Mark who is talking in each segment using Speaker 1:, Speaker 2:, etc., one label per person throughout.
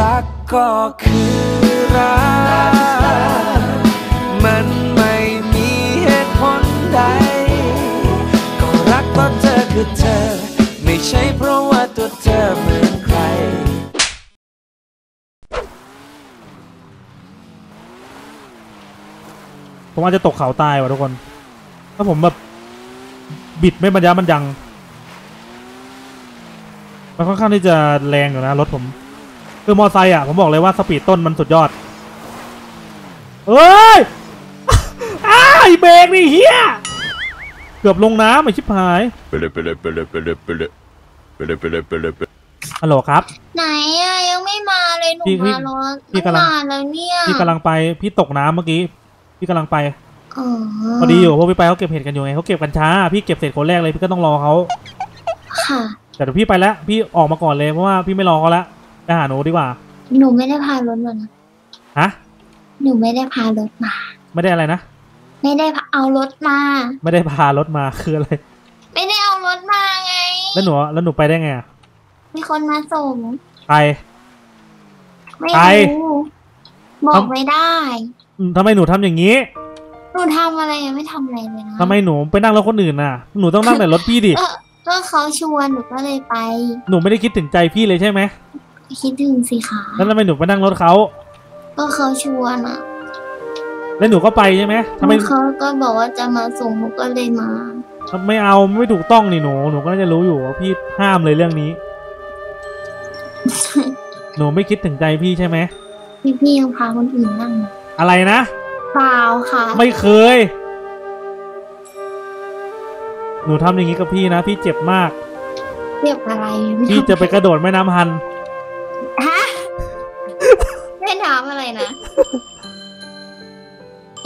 Speaker 1: รักก็คือรัก มันไม่มีเหตุผลใด ก็รักเพราะเธอคือเธอ ไม่ใช่เพราะว่าตัวเธอเหมือนใคร
Speaker 2: ผมอาจจะตกเขาตายว่ะทุกคน ถ้าผมแบบบิดไม่บรรยะมันยัง มันค่อนข้างที่จะแรงอยู่นะรถผม คือมอไซค์อะผมบอกเลยว่าสปีดต้นมันสุดยอดเอ้ยอ้ายเบรกนี่เฮียเกือบลงน้ำไอชิบหาย
Speaker 3: Pele pele pele pele pele pele pele pele pele
Speaker 2: ฮัลโหลครับ
Speaker 4: ไหนอะยังไม่มาเลยหนู
Speaker 2: พี่พี่
Speaker 4: มารถ
Speaker 2: พี่
Speaker 4: ตั้ง
Speaker 2: กำลัง
Speaker 4: นานแล้วเนี่ย
Speaker 2: พี่กำลังไปพี่ตกน้ำเมื่อกี้พี่กำลังไป
Speaker 4: อ๋อ
Speaker 2: พอดีอยู่พวกพี่ไปเขาเก็บเห็ดกันอยู่ไงเขาเก็บกันช้าพี่เก็บเสร็จคนแรกเลยพี่ก็ต้องรอเขา
Speaker 4: ค่ะ
Speaker 2: แต่เดี๋ยวพี่ไปแล้วพี่ออกมาก่อนเลยเพราะว่าพี่ไม่รอเขาแล้ว ไปหาหนูดีกว่า
Speaker 4: หนูไม่ได้พารถมานะ
Speaker 2: ฮะ
Speaker 4: หนูไม่ได้พารถมา
Speaker 2: ไม่ได้อะไรนะ
Speaker 4: ไม่ได้พาเอารถมา
Speaker 2: ไม่ได้พารถมาคืออะไร
Speaker 4: ไม่ได้เอารถมาไง
Speaker 2: แล้วหนูแล้วหนูไปได้ไงอะ
Speaker 4: มีคนมาส่ง
Speaker 2: ไป
Speaker 4: ไม่
Speaker 2: ใคร
Speaker 4: รู้บอกไม่ได้
Speaker 2: อืมทำไมหนูทำอย่างนี้
Speaker 4: หนูทำอะไรยังไม่ทำอะไรเลยนะ
Speaker 2: ทำไมหนูไปนั่งรถคนอื่นน่ะ หนูต้องนั่งแต่รถพี่ดิ
Speaker 4: ก็ก็เขาชวนหนูก็เลยไป
Speaker 2: หนูไม่ได้คิดถึงใจพี่เลยใช่ไหม
Speaker 4: คิดถึงสิคะ
Speaker 2: แล้วทำไมหนูไปนั่งรถเขา
Speaker 4: ก็เขาชวนอะ
Speaker 2: แล้วหนูก็ไปใช่ไหมทำไม
Speaker 4: เขาก็บอกว่าจะมาส่งหนูก็เลยมา
Speaker 2: ไม่เอาไม่ถูกต้องนี่หนูหนูก็น่าจะรู้อยู่ว่าพี่ห้ามเลยเรื่องนี้ หนูไม่คิดถึงใจพี่ใช่ไหม
Speaker 4: พี่พี่ยังพาคนอื่นนั่ง
Speaker 2: อะไรนะ
Speaker 4: เปล่าค่ะ
Speaker 2: ไม่เคย หนูทำอย่างนี้กับพี่นะ พี่เจ็บมาก
Speaker 4: เรียบอะไรไม่
Speaker 2: พี่
Speaker 4: ทำ
Speaker 2: จะไปกระโดดแม่น้ำฮัน
Speaker 4: นะ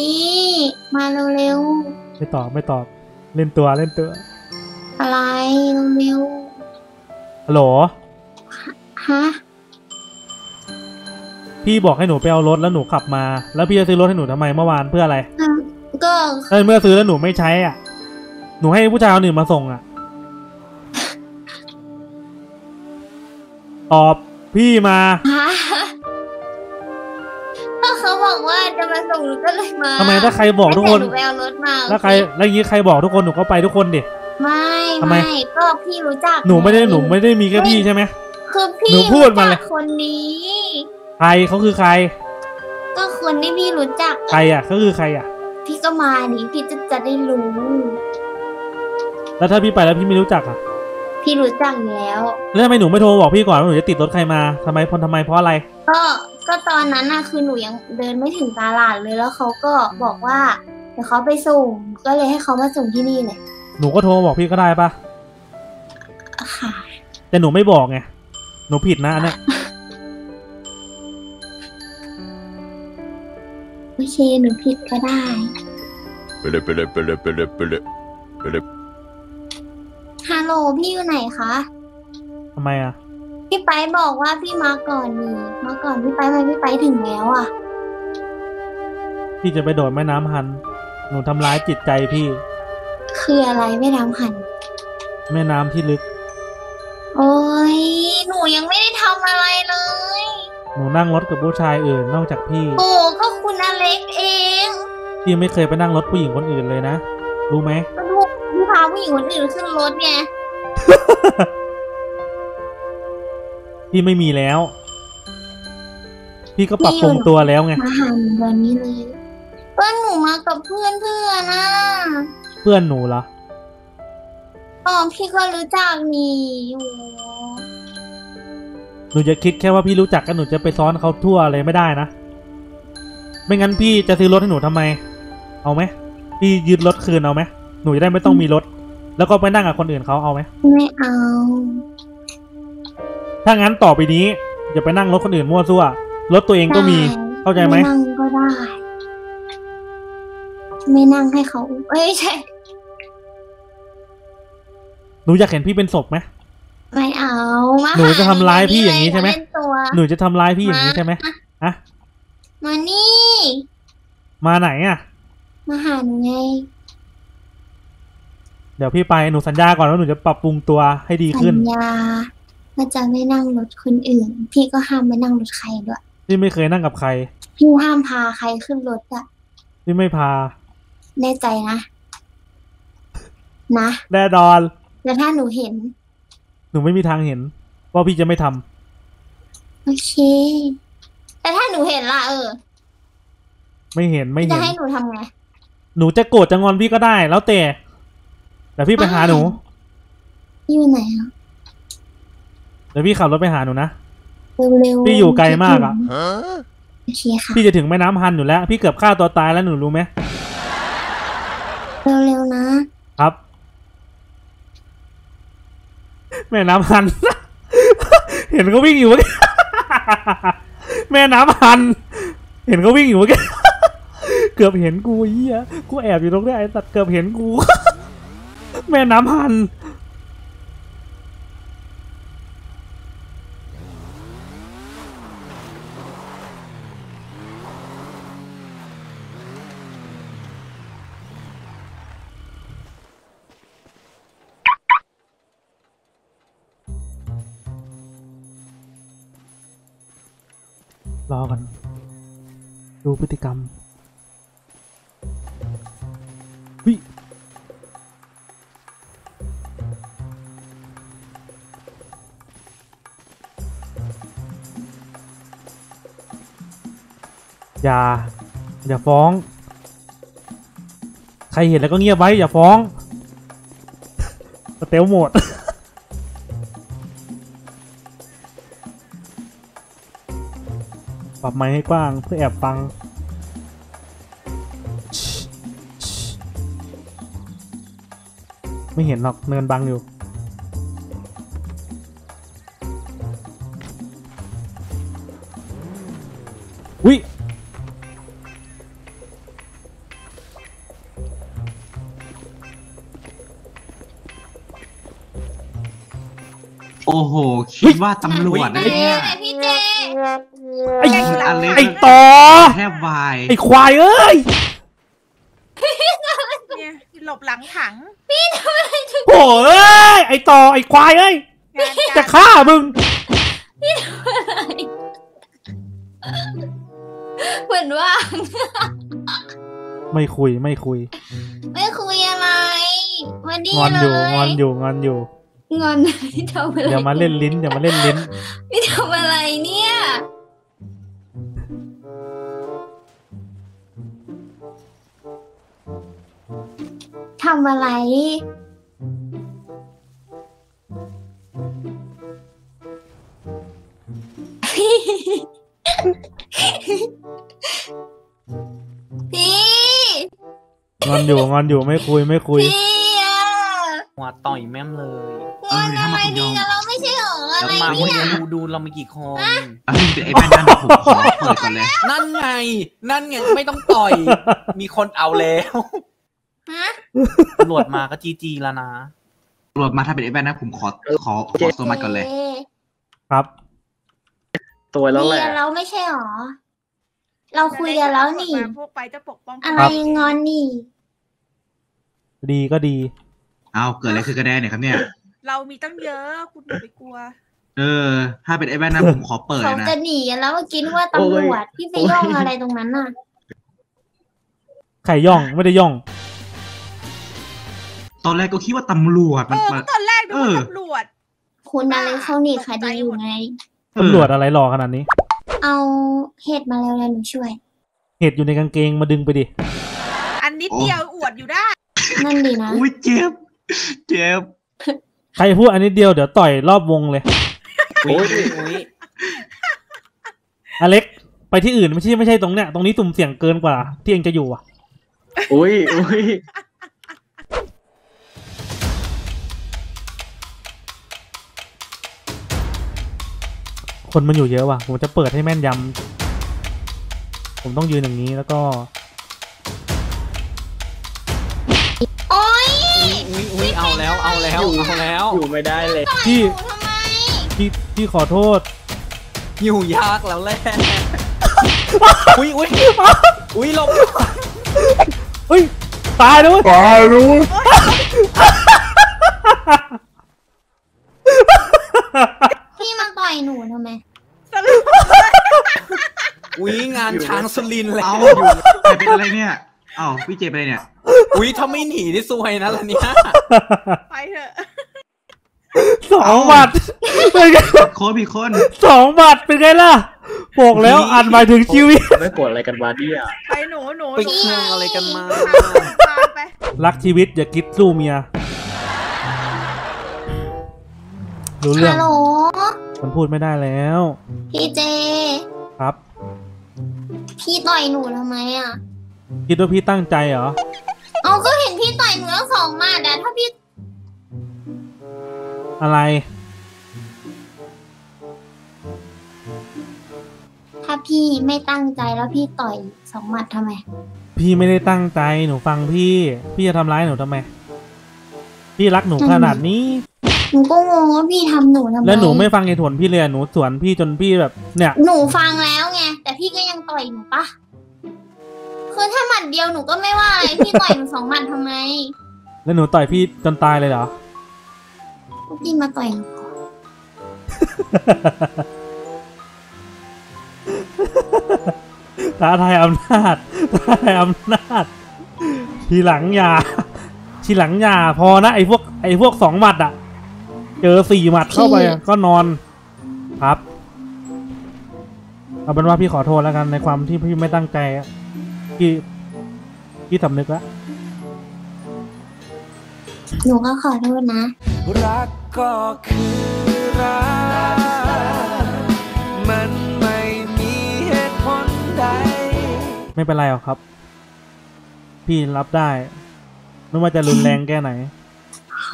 Speaker 4: นี่มาเร็ว
Speaker 2: ไม่ตอบไม่ตอบ เล่นตัวเล่นตัว
Speaker 4: ๆอะไรเร็ว
Speaker 2: ฮัลโหล
Speaker 4: ๆฮะ
Speaker 2: พี่บอกให้หนูไปเอารถแล้วหนูขับมา แล้วพี่จะซื้อรถให้หนูทำไมเมื่อวานเพื่ออะไร
Speaker 4: ก็
Speaker 2: ถ้าเมื่อซื้อแล้วหนูไม่ใช้อะ หนูให้ผู้ชายคนอื่นมาส่งอะ ตอบพี่มา
Speaker 4: ฮะ จะมาส่งหนูก็เลยมา
Speaker 2: ทำไมถ้าใครบอกทุกคน
Speaker 4: แต่หนูไปเอารถมา
Speaker 2: แล้วใครแล้วอย่างนี้ใครบอกทุกคนหนูก็ไปทุกคนดิ
Speaker 4: ไม่
Speaker 2: ทำไม
Speaker 4: ไม่ก็พี่รู้จัก
Speaker 2: หนูไม่ได้
Speaker 4: ง
Speaker 2: หนูไม่ได้มีแค่พี่ใช่ไหม
Speaker 4: คือพี่
Speaker 2: หนูพูดมาเลย
Speaker 4: รู้จักคนนี้
Speaker 2: ใครเขาคือใคร
Speaker 4: ก็คนที่พี่รู้จัก
Speaker 2: ใครอะเขาคือใครอะ
Speaker 4: พี่ก็มาดิพี่จะจะได้รู้
Speaker 2: แล้วถ้าพี่ไปแล้วพี่ไม่รู้จักอะ
Speaker 4: พี่รู้จักอยู่แล้ว
Speaker 2: แล้วทำไมหนูไม่โทรบอกพี่ก่อนว่าหนูจะติดรถใครมาทำไมพนทำไมเพราะอะไร
Speaker 4: ก็ก็ตอนนั้นน่ะคือหนูยังเดินไม่ถึงตลาดเลยแล้วเขาก็บอกว่าเดี๋ยวเขาไปส่งก็เลยให้เขามาส่งที่นี่เลย
Speaker 2: หนูก็โทรบอกพี่ก็ได้ปะ
Speaker 4: ค่ะ
Speaker 2: แต่หนูไม่บอกไงหนูผิดนะอันเนี้ย
Speaker 4: โอเคหนูผิดก็ได้
Speaker 3: pele pele pele pele pele pele
Speaker 4: ฮั ลโหลพี่อยู่ไหนคะ
Speaker 2: ทำไมอะ
Speaker 4: พี่ไปบอกว่าพี่มาก่อนนี่มาก่อนพี่ไปไหมพี่ไปถึงแล้วอะ
Speaker 2: พี่จะไปโดดแม่น้ำฮัน หนูทำร้ายจิตใจพี่
Speaker 4: คืออะไรไม่ทำหัน
Speaker 2: แม่น้ำที่ลึก
Speaker 4: โอ้ยหนูยังไม่ได้ทำอะไรเลย
Speaker 2: หนูนั่งรถกับผู้ชายอื่นนอกจากพี่
Speaker 4: โอ้ก็คุณอเล็กเอง
Speaker 2: พี่ไม่เคยไปนั่งรถผู้หญิงคนอื่นเลยนะ รู้ไหม
Speaker 4: ก็ดูพี่พาผู้หญิงคนอื่นขึ้นรถไง
Speaker 2: พี่ไม่มีแล้ว พี่ก็ปรับปรุงตัวแล้วไง
Speaker 4: มาหันแบบนี้เลยก็หนูมากับเพื่อนเพื่อนนะ
Speaker 2: เพื่อนหนูเหรอ
Speaker 4: อ๋อพี่ก็รู้จักนี่โอ้
Speaker 2: หนูจะคิดแค่ว่าพี่รู้จักกันหนูจะไปซ้อนเขาทั่วอะไรไม่ได้นะ ไม่งั้นพี่จะซื้อรถให้หนูทำไม เอาไหมพี่ยึดรถคืนเอาไหมหนูจะได้ไม่ต้องมีรถ แล้วก็ไปนั่งกับคนอื่นเขาเอาไหม
Speaker 4: ไม่เอา
Speaker 2: ถ้างั้นต่อไปนี้อย่าไปนั่งรถคนอื่นมั่วซั่วรถตัวเองก็มี
Speaker 4: ด้
Speaker 2: เข้าใจไหม
Speaker 4: นั่งก็ได้ ไม่นั่งให้เขาเอ้ยใช่
Speaker 2: หนูอยากเห็นพี่เป็นศพไหม
Speaker 4: ไม่เอามา
Speaker 2: หนูจะทำร้ายพี่อย่างนี้ใช่ไหม
Speaker 4: เล่นตัว
Speaker 2: หนูจะทำร้ายพี่อย่างนี้ใช่ไหมอะ
Speaker 4: มานี่
Speaker 2: มาไหนอะ
Speaker 4: มาหาหนูไง
Speaker 2: เดี๋ยวพี่ไปหนูสัญญาก่อนว่าหนูจะปรับปรุงตัวให้ดีขึ้น
Speaker 4: สัญญาว่าจะไม่นั่งรถคนอื่น พี่ก็ห้ามไม่นั่งรถใครด้วย
Speaker 2: พี่ไม่เคยนั่งกับใคร
Speaker 4: พี่ห้ามพาใครขึ้นรถอะ
Speaker 2: พี่ไม่พา
Speaker 4: แน่ใจนะ นะ
Speaker 2: แน่นอน
Speaker 4: แล้วถ้าหนูเห็น
Speaker 2: หนูไม่มีทางเห็น ว่าพี่จะไม่ทำ
Speaker 4: โอเค แต่ถ้าหนูเห็นล่ะเออ
Speaker 2: ไม่เห็นไม่
Speaker 4: จะ
Speaker 2: เห็น
Speaker 4: ให้หนูทำไง
Speaker 2: หนูจะโกรธจะงอนพี่ก็ได้ แล้วแต่ แต่พี่ไปหาหนู
Speaker 4: พี่อยู่ไหนอะ
Speaker 2: เดี๋ยวพี่ขับรถไปหาหนูนะ
Speaker 4: เร็วๆ
Speaker 2: พี่อยู่ไกลมากอะ
Speaker 4: โอเคค่ะ
Speaker 2: พี่จะถึงแม่น้ำฮันอยู่แล้ว พี่เกือบฆ่าตัวตายแล้วหนูรู้ไหม
Speaker 4: เร็วๆนะ
Speaker 2: ครับ แม่น้ำฮัน เห็นเขาวิ่งอยู่เมื่อกี้ แม่น้ำฮัน เห็นเขาวิ่งอยู่เมื่อกี้ เกือบเห็นกูไอ้เหี้ย กูแอบอยู่ตรงนี้ไอ้สัตว์เกือบเห็นกู แม่น้ำฮันรอกัน ดูพฤติกรรม อย่า อย่าฟ้อง ใครเห็นแล้วก็เงียบไว้ อย่าฟ้องสเตลหมด ปรับไมค์ให้กว้างเพื่อแอบฟังไม่เห็นหรอกเนินบังอยู่
Speaker 5: ว่าตำรวจนะ
Speaker 4: เอ๊
Speaker 5: เนี่ยะ
Speaker 4: พี่เจ
Speaker 2: ไอ้
Speaker 5: อเล็ก
Speaker 2: ไอ้ต่อ
Speaker 5: แทบวาย
Speaker 2: ไอ้ควายเอ้ย
Speaker 6: เนี่ยหลบหลังถัง
Speaker 2: โอ้เอ้ยไอ้ต่อไอ้ควายเอ้ย
Speaker 6: งาน
Speaker 2: จะ
Speaker 6: การ
Speaker 2: ฆ่ามึง
Speaker 4: เหมือนว่า
Speaker 2: ไม่คุยไม่คุย
Speaker 4: ไม่คุยอะไรมาดี
Speaker 2: งอน
Speaker 4: เล
Speaker 2: อยู่
Speaker 4: ย
Speaker 2: งอนอยู่งอนอยู่
Speaker 4: งอนพี่ทำอะไร
Speaker 2: อย่ามาเล่นลิ้นอย่ามาเล่นลิ้น
Speaker 4: พี่ทำอะไรเนี่ยทำอะไร พี่
Speaker 2: งอนอยู่งอนอยู่ไม่คุยไม่คุย
Speaker 4: พี่อะ
Speaker 7: หัวต่อยแม่มเลย
Speaker 4: งอนอะไรดีอะเราไม่ใช่หรออะไร
Speaker 7: มาคน
Speaker 4: เนี่ย
Speaker 7: เดียวดูดูเรามีกี่คน
Speaker 5: เอาให้เป็นไอ้แม่นั่นผมขอเปิดก่อนเลย
Speaker 7: นั่นไง นั่นไงไม่ต้องต่อย มีคนเอาแล้ว
Speaker 4: ฮะ
Speaker 7: ตำรวจมาก็จีจีแล้วนะ
Speaker 5: ตำรวจมาถ้าเป็นไอ้แม่นั่นผมขอขอขอตัวมาก่อนเลย
Speaker 2: ครับ
Speaker 8: ตัวแล้วแหละ
Speaker 4: เมียเราไม่ใช่หรอ เราคุยกันแล้วนี่
Speaker 6: พวกไปจะปกป้อง
Speaker 4: อะไรงอนนี่
Speaker 2: ดีก็ดี
Speaker 5: เอาเกิดอะไรขึ้นกันแน่เนี่ยครับเนี่ย
Speaker 6: เรามีตั้งเยอะคุณอย่าไปกลัว
Speaker 5: เออ ถ้าเป็นไอ้แม่นั่นผมขอเปิด
Speaker 4: เขา
Speaker 5: นะ
Speaker 4: จะหนีกันแล้วเมื่อกี้นึกว่าตำรวจพี่ไปย่องอะไรตรงนั้นน่ะ
Speaker 2: ไข่ย่องไม่ได้ย่อง
Speaker 5: ตอนแรกก็คิดว่าตำรวจ
Speaker 6: เอ
Speaker 5: มัน
Speaker 6: อ
Speaker 5: มัน
Speaker 6: ตอนแรกดู
Speaker 5: เอ
Speaker 6: ว่า
Speaker 5: อ
Speaker 6: ตำรวจ
Speaker 4: คุณอะไรเขาหนีคดีอยู่ไง
Speaker 5: เออ
Speaker 2: ตำรวจอะไรหล่อขนาดนี้
Speaker 4: เอาเห็ดมาแล้วแล้วหนูช่วย
Speaker 2: เห็ดอยู่ในกางเกงมาดึงไปดิ
Speaker 6: อันนิดเดียวอวดอยู่ได้
Speaker 4: นั่นดีนะ
Speaker 5: อุ้ยเจ็บ เจ็บ
Speaker 2: ใครพูดอันนี้เดียวเดี๋ยวต่อยรอบวงเลย
Speaker 7: อุ้ยอุ้ย
Speaker 2: อเล็กไปที่อื่นไม่ใช่ไม่ใช่ตรงเนี้ยตรงนี้ตุ่มเสี่ยงเกินกว่า ที่เองจะอยู่อะ
Speaker 8: อุ้ยอุ้ย
Speaker 2: คนมันอยู่เยอะว่ะ ผมจะเปิดให้แม่นยำ ผมต้องยืนอย่างนี้แล้วก็
Speaker 7: เอาแล้วเอาแล้วเอาแล้ว
Speaker 8: อยู่ไม่ได้เลย
Speaker 2: พี่พี่พี่ขอโทษ
Speaker 7: อยู่ยากแล้วแหละอุ้ยอุ้ยอุ้ยล
Speaker 2: งอุ้ยตายด้วยตายด้วย
Speaker 3: พี่มาต่อยห
Speaker 2: นูทำไม
Speaker 7: อุ้ยงานช้างสลินแล้ว
Speaker 5: อยู่เป็นอะไรเนี่ยอ้าวพี่เจ็บอะไรเนี่ย
Speaker 7: อุ้ยถ้าไม่หนีได้ซวยนะล่ะเนี่ย
Speaker 6: ไปเถอะ
Speaker 2: สองบาทเป็นไง
Speaker 5: โค้ดพี่คน
Speaker 2: สองบาทเป็นไงล่ะบอกแล้วอ่านหมายถึงชีวิต
Speaker 8: ไม่ปวดอะไรกันวะเนี่ย
Speaker 6: ไปหนูหนู
Speaker 7: ไป
Speaker 6: หนู
Speaker 7: เครื่องอะไรกันมา
Speaker 6: พาไป
Speaker 2: รักชีวิตอย่าคิดสู้เมียรู้เรื่อ
Speaker 4: ฮั
Speaker 2: ง
Speaker 4: ลโหล
Speaker 2: มันพูดไม่ได้แล้ว
Speaker 4: พี่เจ
Speaker 2: ครับ
Speaker 4: พี่ต่อยหนูทำไมอะ
Speaker 2: คิดว่าพี่ตั้งใจเหรอ
Speaker 4: เอาก็เห็นพี่ต่อยหนูทั้งสองหมาแต่ถ้าพี่
Speaker 2: อะไร
Speaker 4: ถ้าพี่ไม่ตั้งใจแล้วพี่ต่อยสองหมัดทำไม
Speaker 2: พี่ไม่ได้ตั้งใจหนูฟังพี่ พี่จะทำร้ายหนูทำไม พี่รักหนูขนาดนี้
Speaker 4: หนูก็งงว่าพี่ทำหนูทำไม
Speaker 2: แล้วหนูไม่ฟังเหตุผลพี่เลยอะหนูสวนพี่จนพี่แบบเนี่ย
Speaker 4: หนูฟังแล้วไงแต่พี่ก็ยังต่อยหนูปะ คือถ้าหมัดเดียวหนูก็ไม่ว่าอะไรพี่ต่อยหนูสองหมัดทำไม
Speaker 2: แล้วหนูต่อยพี่จนตายเลยเหรอ
Speaker 4: พี่มาต่อยหนูก่อน
Speaker 2: ท้าทายอำนาจท้าทายอำนาจ ทีหลังอย่า ทีหลังอย่าพอนะไอ้พวกไอ้พวกสองหมัดอะเจอสี่หมัดเข้าไปอะก็นอน ครับ เอาเป็นว่าพี่ขอโทษแล้วกันในความที่พี่ไม่ตั้งใจอะ พี่พี่สำนึกแล้ว
Speaker 4: หนูก็ขอโทษนะ
Speaker 1: รักก็คือรัก มันไม่มีเหตุผลใด
Speaker 2: ไม่เป็นไรหรอกครับ พี่รับได้ ไม่ว่าจะรุนแรงแค่ไหน
Speaker 4: โห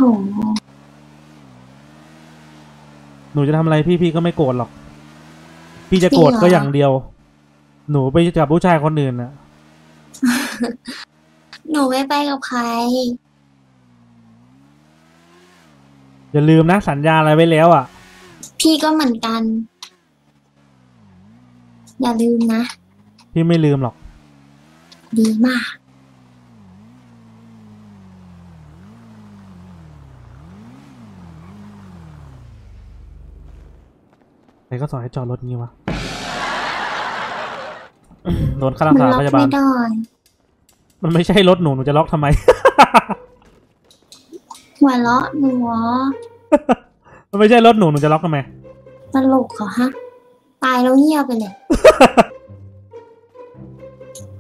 Speaker 2: หนูจะทำอะไรพี่พี่ก็ไม่โกรธหรอก พี่จะโกรธ
Speaker 4: จริงเหรอ
Speaker 2: ก็อย่างเดียว หนูไปจับผู้ชายคนอื่นน่ะ
Speaker 4: หนูไม่ไปกับใคร
Speaker 2: อย่าลืมนะสัญญาอะไรไว้แล้วอะ
Speaker 4: พี่ก็เหมือนกัน อย่าลืมนะ
Speaker 2: พี่ไม่ลืมหรอก
Speaker 4: ดีมาก
Speaker 2: ใครก็สอนให้จอดรถงี้วะ โดนค่ารัก
Speaker 4: มัน
Speaker 2: ษา
Speaker 4: ล็อก
Speaker 2: พยาบา
Speaker 4: ไม่
Speaker 2: ล
Speaker 4: ได้
Speaker 2: มันไม่ใช่รถหนูหนูจะล็อกทำไม
Speaker 4: หัวเราะหนูเหรอ
Speaker 2: มันไม่ใช่รถหนูหนูจะล็อกทำไม
Speaker 4: ตลกเหรอฮะ ตายแล้วเงียบไปเลย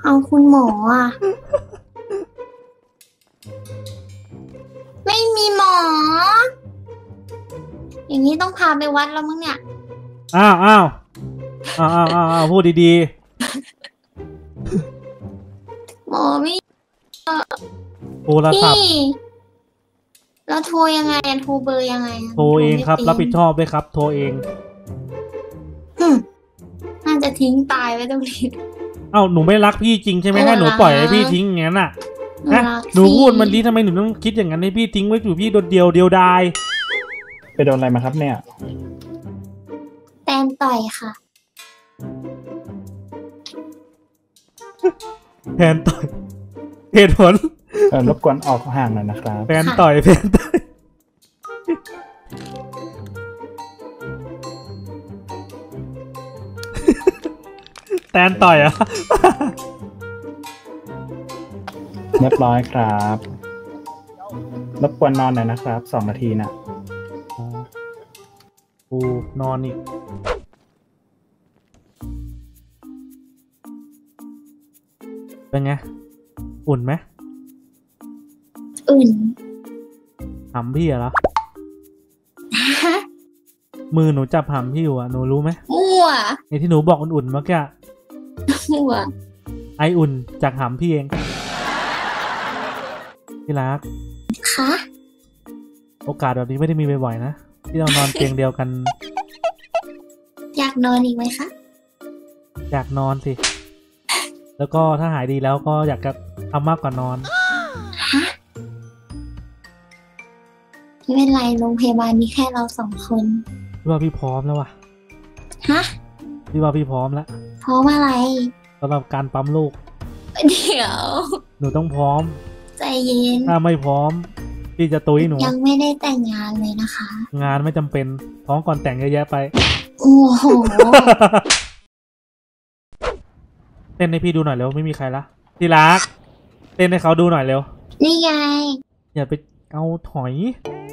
Speaker 4: เอาคุณหมออะ ไม่มีหมอ อย่างนี้ต้องพาไปวัดแล้วมั้งเนี่ย
Speaker 2: อ้าวอ้าวอ้าวอ้าวอ้าวอ้าวพูดดี
Speaker 4: ห ไม่
Speaker 2: ๆโทรศัพ
Speaker 4: พี่
Speaker 2: ท์
Speaker 4: แล้วโทรยังไงอะโทรเบอร์ยังไงะ
Speaker 2: โทรเองครับ
Speaker 4: ไม่
Speaker 2: รับ
Speaker 4: เป็น
Speaker 2: ผิดชอบด้วยครับ โทรเอง
Speaker 4: หึน่าจะทิ้งตายไว้ตรงนี้
Speaker 2: เอ้าหนูไม่รักพี่จริงใช่ไหม
Speaker 4: เออ
Speaker 2: ให้หนูปล่อยให้
Speaker 4: รัก
Speaker 2: พี่ทิ้งอย่างนั้นน่ะ
Speaker 4: หนู
Speaker 2: ฮะ
Speaker 4: รัก
Speaker 2: หนูพูด
Speaker 4: สิ
Speaker 2: มันดีทำไมหนูต้องคิดอย่างนั้นให้พี่ทิ้งไว้อยู่พี่โดดเดียวเดียวดาย
Speaker 8: ไปโดนอะไรมาครับเนี่ย
Speaker 4: แตนต่อยค่ะ
Speaker 2: แฟนต่อย เหตุผล
Speaker 8: เออรบกวนออกห่างหน่อยนะครับ
Speaker 2: แฟนต่อยแฟนต่อยแตนต่อยเหรอะ
Speaker 8: เรียบร้อยครับรบกวนนอนหน่อยนะครับสองนาทีนะ
Speaker 2: กูนอนอีก เป็นไง อุ่นไหม
Speaker 4: อื่น
Speaker 2: หำพี่อะเหรอมือหนูจับหำพี่อยู่อะหนูรู้ไหม
Speaker 4: มั่ว
Speaker 2: ไอที่หนูบอกอุ่นๆเมื่อกี้อะ
Speaker 4: มั่ว
Speaker 2: ไออุ่นจากหำพี่เองพี่รัก
Speaker 4: คะ
Speaker 2: โอกาสแบบนี้ไม่ได้มีบ่อยๆนะที่เรานอนเตียงเดียวกัน
Speaker 4: อยากนอนอีกไหมคะ
Speaker 2: อยากนอนสิ แล้วก็ถ้าหายดีแล้วก็อยากจะ ทำมากกว่านอน
Speaker 4: ฮะไม่เป็นไรโรงพยาบาลมีแค่เราสองคน
Speaker 2: พี่ว่าพี่พร้อมแล้วว่ะ
Speaker 4: ฮะ
Speaker 2: พี่ว่าพี่พร้อมแล้ว
Speaker 4: เพราะว่าอะไร
Speaker 2: สำหรับการปั๊มลูก
Speaker 4: เดี๋ยว
Speaker 2: หนูต้องพร้อม
Speaker 4: ใจเย็น
Speaker 2: ถ้าไม่พร้อม พี่จะตุ้ยหนู
Speaker 4: ยังไม่ได้แต่งงานเลยนะคะ
Speaker 2: งานไม่จำเป็น ท้องก่อนแต่งเยอะแยะไป
Speaker 4: โอ้โห
Speaker 2: เต้นให้พี่ดูหน่อยเร็วไม่มีใครละที่รัก เต้นให้เขาดูหน่อยเร็ว
Speaker 4: นี่ไง
Speaker 2: อย่าไปเอาถอย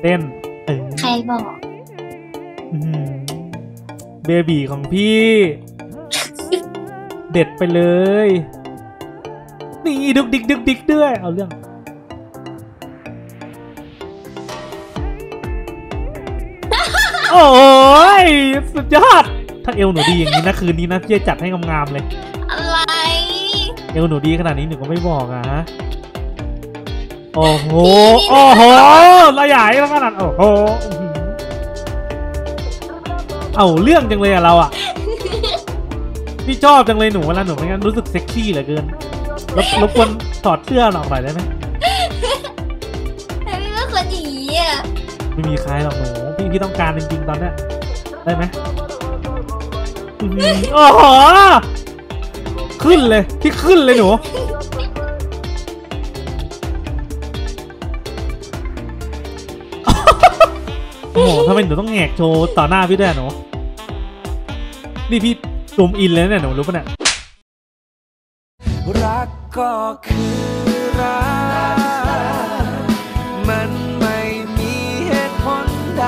Speaker 2: เต้นเออ
Speaker 4: ใครบอก
Speaker 2: อื้อหือเบบีของพี่ เด็ดไปเลย นี่ดึกดิกดึกดิกด้วย เอาเรื่องโอ้ยสุดยอด ถ้าเอวหนูดีอย่างนี้นะ คืนนี้นะพี่จะจัดให้งามๆเลย
Speaker 4: อะไร
Speaker 2: เอวหนูดีขนาดนี้หนูก็ไม่บอกอะฮะ โอ้โห โอ้โหระยายแล้วขนาดโอ้โหอื้อหือเอาเรื่องจังเลยอะเราอะพี่ชอบจังเลยหนูเวลาหนูไม่งั้นรู้สึกเซ็กซี่เหลือเกินรบรบกวนถอดเสื้อหน่อยได้ไหม
Speaker 4: แต่พี่เป็นคนอย่างนี้อะ
Speaker 2: ไม่มีใครหรอกหนูพี่พี่ต้องการจริงๆตอนเนี้ยได้ไหมอื้อหือโอ้โห ขึ้นเลยพี่ขึ้นเลยหนูโอ้โหทำไมหนูต้องแงกโชว์ต่อหน้าพี่ด้วยอะหนูนี่พี่ซูมอินเลยนะเนี่ยหนูรู้ปะเนี่ย
Speaker 1: รักก็คือรักมันไม่มีเหตุผลใด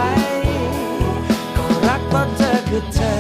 Speaker 1: ก็รักเพราะเธอคือเธอ